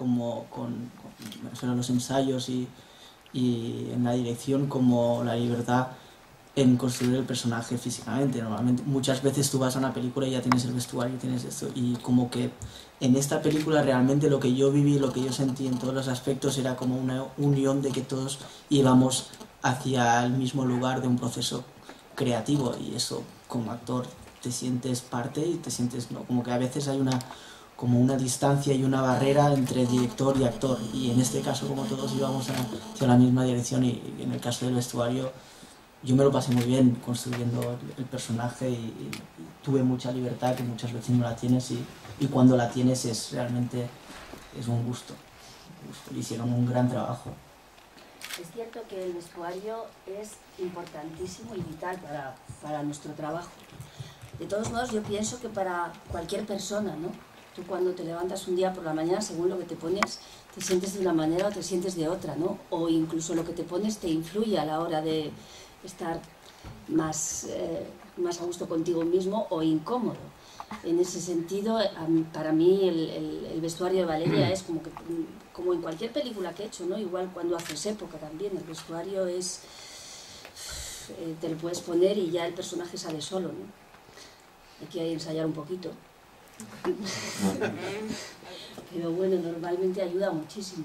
como con, con los ensayos y, y en la dirección como la libertad en construir el personaje físicamente. Normalmente, muchas veces tú vas a una película y ya tienes el vestuario, tienes esto, y como que en esta película realmente lo que yo viví, lo que yo sentí en todos los aspectos era como una unión de que todos íbamos hacia el mismo lugar de un proceso creativo y eso como actor te sientes parte y te sientes ¿no? como que a veces hay una como una distancia y una barrera entre director y actor y en este caso como todos íbamos hacia la misma dirección y en el caso del vestuario yo me lo pasé muy bien construyendo el, personaje y, tuve mucha libertad que muchas veces no la tienes y, y cuando la tienes es realmente es un gusto. Hicieron un gran trabajo. Es cierto que el vestuario es importantísimo y vital para, para nuestro trabajo. De todos modos, yo pienso que para cualquier persona, ¿no? Tú cuando te levantas un día por la mañana, según lo que te pones, te sientes de una manera o te sientes de otra, ¿no? O incluso lo que te pones te influye a la hora de, estar más, eh, más a gusto contigo mismo o incómodo. En ese sentido, para mí el, vestuario de Valeria es como, que, como en cualquier película que he hecho, ¿no? igual cuando haces época también, el vestuario es... Eh, te lo puedes poner y ya el personaje sale solo. ¿no? Hay que ensayar un poquito. Pero bueno, normalmente ayuda muchísimo.